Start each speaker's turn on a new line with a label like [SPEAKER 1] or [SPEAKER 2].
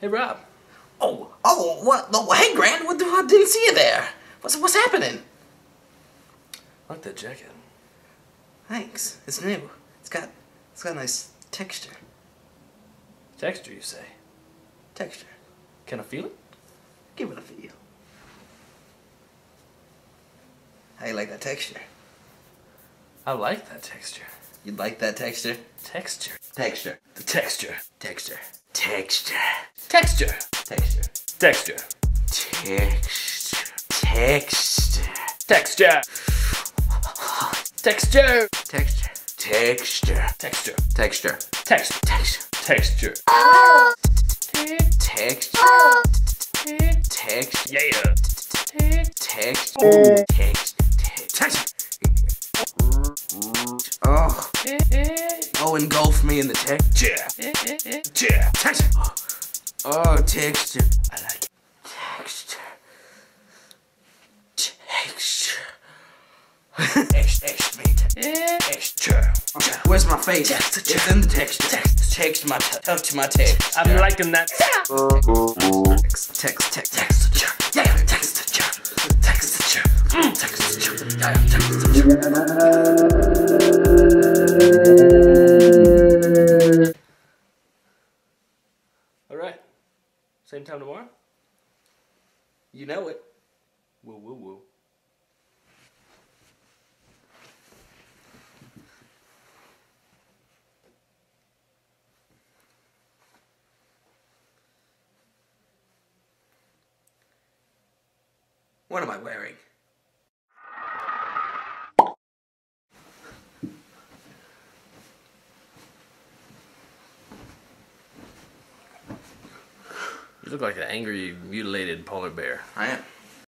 [SPEAKER 1] Hey, Rob.
[SPEAKER 2] Oh, oh, what? Oh, hey, Grant. What? the- I didn't see you there. What's what's happening?
[SPEAKER 1] I like that jacket.
[SPEAKER 2] Thanks. It's new. It's got it's got a nice texture.
[SPEAKER 1] Texture, you say?
[SPEAKER 2] Texture.
[SPEAKER 1] Can I feel it?
[SPEAKER 2] Give it a feel. How you like that texture?
[SPEAKER 1] I like that texture.
[SPEAKER 2] You like that texture?
[SPEAKER 1] Texture.
[SPEAKER 2] Texture.
[SPEAKER 1] The texture.
[SPEAKER 2] Texture. Texture.
[SPEAKER 1] Texture.
[SPEAKER 2] Texture.
[SPEAKER 1] Texture.
[SPEAKER 2] Texture. Texture.
[SPEAKER 1] Texture. Texture.
[SPEAKER 2] Texture. Texture.
[SPEAKER 1] Texture.
[SPEAKER 2] Texture.
[SPEAKER 1] Texture.
[SPEAKER 2] Texture.
[SPEAKER 1] Texture.
[SPEAKER 2] Texture. Texture.
[SPEAKER 1] Yeah.
[SPEAKER 2] Texture. Texture. Oh. Oh, engulf me in the texture.
[SPEAKER 1] Yeah.
[SPEAKER 2] Texture. Oh, texture. I like it. Texture. Texture. Ex, ex, mate. Texture. Where's my face?
[SPEAKER 1] Texture.
[SPEAKER 2] It's in the texture. Text, text my, touch to my text.
[SPEAKER 1] I'm liking that.
[SPEAKER 2] text, text, text, texture. Yeah, texture. Texture. Mm, texture. Yeah, texture.
[SPEAKER 1] All right. Same time tomorrow?
[SPEAKER 2] You know it.
[SPEAKER 1] Woo, woo, woo.
[SPEAKER 2] What am I wearing?
[SPEAKER 1] You look like an angry, mutilated polar bear.
[SPEAKER 2] I am.